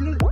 I'm gonna...